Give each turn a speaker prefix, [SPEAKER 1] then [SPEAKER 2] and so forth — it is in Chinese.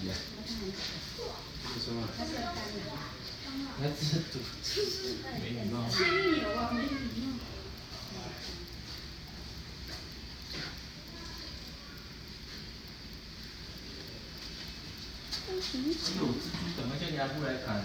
[SPEAKER 1] 题。
[SPEAKER 2] 为什么？
[SPEAKER 1] 来自读，没礼貌。
[SPEAKER 3] 亲友啊，没礼貌。
[SPEAKER 1] 还有蜘蛛，怎么叫人家不来看？